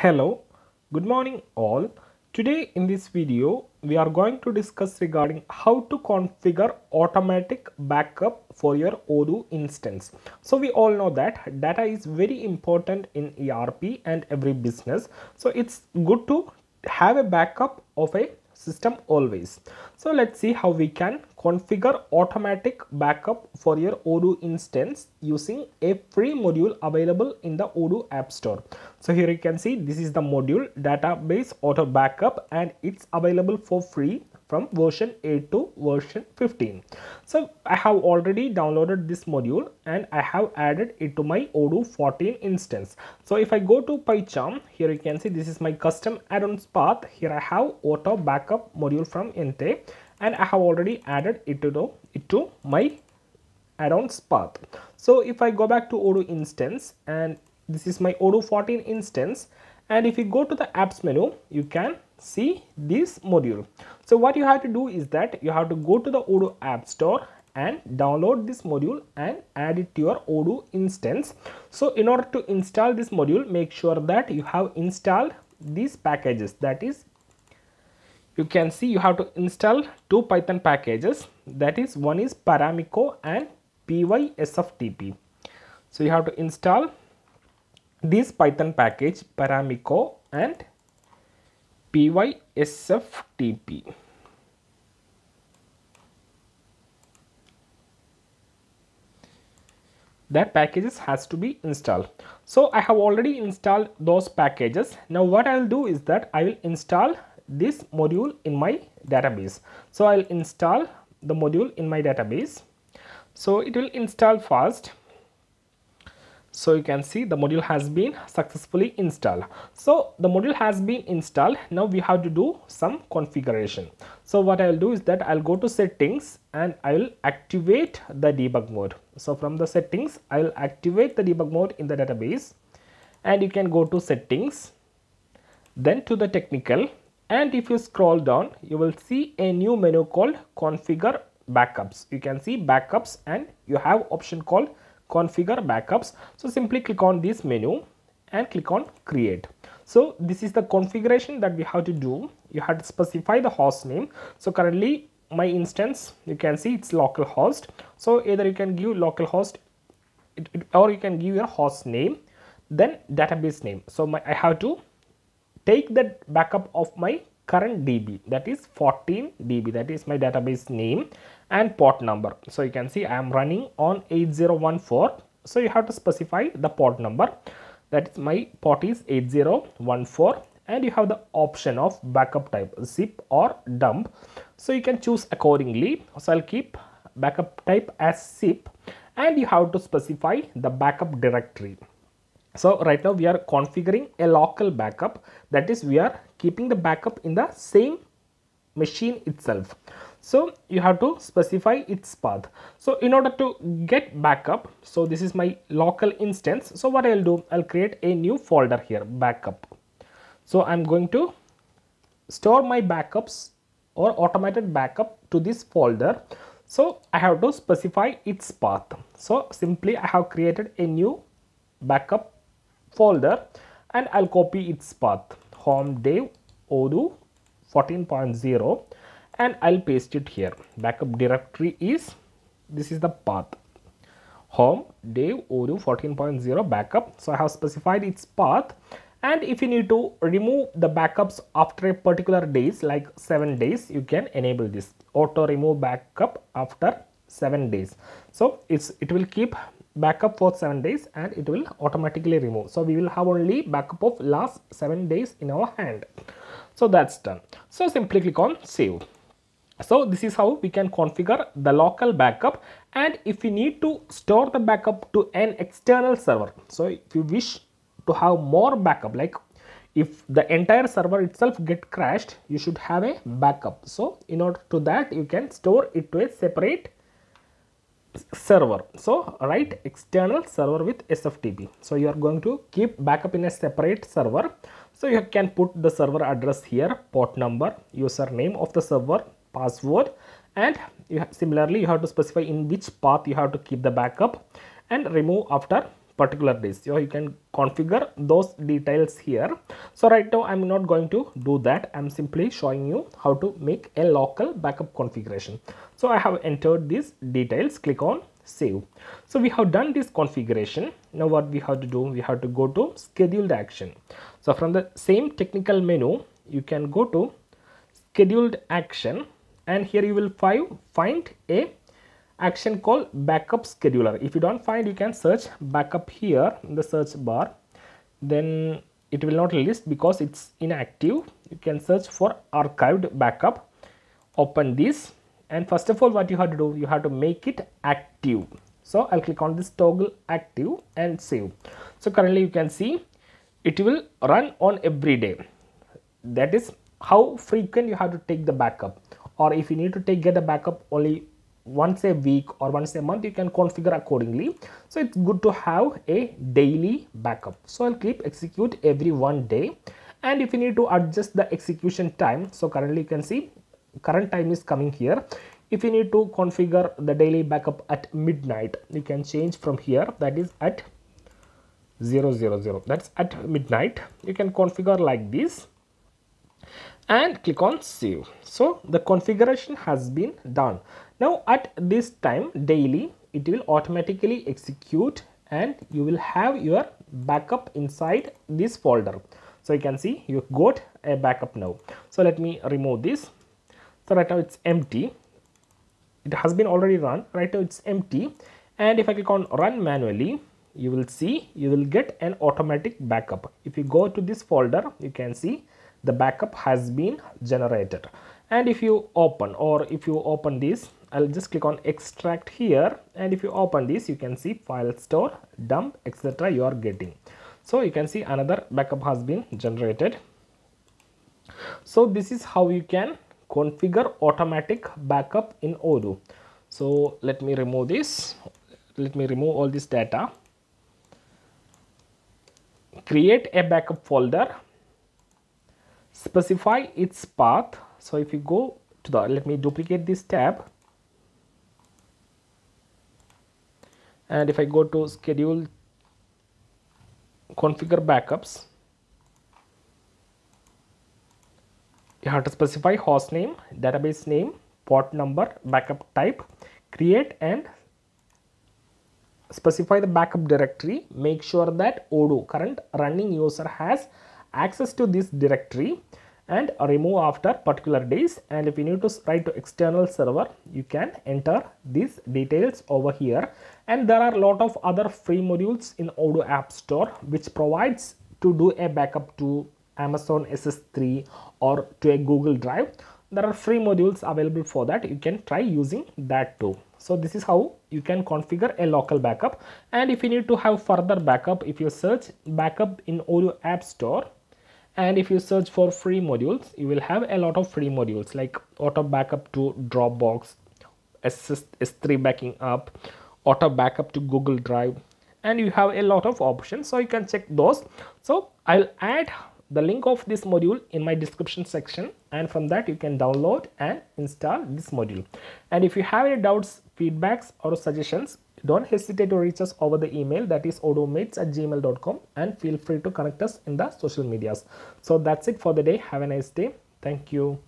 Hello, good morning all. Today in this video we are going to discuss regarding how to configure automatic backup for your Odoo instance. So we all know that data is very important in ERP and every business. So it's good to have a backup of a system always. So let's see how we can configure automatic backup for your Odoo instance using a free module available in the Odoo App Store. So here you can see this is the module database auto backup and it's available for free from version 8 to version 15. So I have already downloaded this module and I have added it to my Odoo 14 instance. So if I go to PyCharm, here you can see this is my custom add-ons path. Here I have auto backup module from Yenthe and I have already added it to, it to my add-ons path. So if I go back to Odoo instance and this is my Odoo 14 instance and if you go to the apps menu, you can see this module. So what you have to do is that you have to go to the Odoo App Store and download this module and add it to your Odoo instance. So in order to install this module, make sure that you have installed these packages. That is you can see you have to install two python packages. That is one is paramiko and pysftp so you have to install this python package paramiko and pysftp that packages has to be installed. So i have already installed those packages. Now what i'll do is that i will install this module in my database. So i'll install the module in my database. So it will install fast so you can see the module has been successfully installed. So the module has been installed. Now we have to do some configuration. So what i'll do is that i'll go to settings and i will activate the debug mode. So from the settings i will activate the debug mode in the database. And you can go to settings then to the technical. And if you scroll down you will see a new menu called configure backups. You can see backups and you have option called configure backups. So simply click on this menu and click on create. So this is the configuration that we have to do. You have to specify the host name. So currently my instance you can see it's localhost. So either you can give localhost or you can give your host name then database name. So my, i have to take the backup of my current db that is 14 db that is my database name and port number. So you can see i am running on 8014 so you have to specify the port number. That is my port is 8014 and you have the option of backup type zip or dump. So you can choose accordingly. So i'll keep backup type as zip and you have to specify the backup directory. So right now we are configuring a local backup. That is we are keeping the backup in the same machine itself. So you have to specify its path. So in order to get backup so this is my local instance. So what i'll do i'll create a new folder here backup. So i'm going to store my backups or automated backup to this folder. So i have to specify its path. So simply i have created a new backup folder and I'll copy its path home dev odoo 14.0 and I'll paste it here. Backup directory is this is the path. Home dev odoo 14.0 backup. So I have specified its path. And if you need to remove the backups after a particular days like 7 days you can enable this. Auto remove backup after 7 days. So it's it will keep backup for 7 days and it will automatically remove. So we will have only backup of last 7 days in our hand. So that's done. So simply click on save. So this is how we can configure the local backup and if we need to store the backup to an external server. So if you wish to have more backup like if the entire server itself get crashed you should have a backup. So in order to that you can store it to a separate server. So write external server with sftp so you are going to keep backup in a separate server. So you can put the server address here port number username of the server password and you similarly you have to specify in which path you have to keep the backup and remove after particular days so you can configure those details here. So right now i'm not going to do that. I'm simply showing you how to make a local backup configuration. So i have entered these details. Click on save. So we have done this configuration. Now what we have to do we have to go to scheduled action. So from the same technical menu you can go to scheduled action. And here you will find find a action called backup scheduler. If you don't find you can search backup here in the search bar. Then it will not list because it's inactive. You can search for archived backup. Open this. And first of all what you have to do you have to make it active. So i'll click on this toggle active and save. So currently you can see it will run on every day. That is how frequent you have to take the backup. Or if you need to take get a backup only once a week or once a month you can configure accordingly. So it's good to have a daily backup. So i'll click execute every one day. And if you need to adjust the execution time so currently you can see current time is coming here. If you need to configure the daily backup at midnight you can change from here. That is at 000 that's at midnight. You can configure like this. And click on save. So the configuration has been done now at this time daily it will automatically execute and you will have your backup inside this folder. So you can see you got a backup now. So let me remove this. So right now it's empty. It has been already run. Right now it's empty. And if i click on run manually you will see you will get an automatic backup. If you go to this folder you can see the backup has been generated. And if you open or if you open this I'll just click on extract here. And if you open this you can see file store dump etc you are getting. So you can see another backup has been generated. So this is how you can configure automatic backup in Odoo. So let me remove this. Let me remove all this data. Create a backup folder. Specify its path. So if you go to the let me duplicate this tab and if I go to schedule configure backups you have to specify host name database name port number backup type create and specify the backup directory. Make sure that odoo current running user has access to this directory and remove after particular days. And if you need to write to external server you can enter these details over here. And there are a lot of other free modules in Odoo App Store which provides to do a backup to Amazon SS3 or to a Google Drive. There are free modules available for that. You can try using that too. So this is how you can configure a local backup. And if you need to have further backup if you search backup in Odoo App Store and if you search for free modules you will have a lot of free modules like auto backup to dropbox s3 backing up auto backup to google drive and you have a lot of options so you can check those. So i'll add the link of this module in my description section and from that you can download and install this module. And if you have any doubts feedbacks or suggestions don't hesitate to reach us over the email that is odoomates at gmail.com and feel free to connect us in the social medias. So that's it for the day. Have a nice day. Thank you.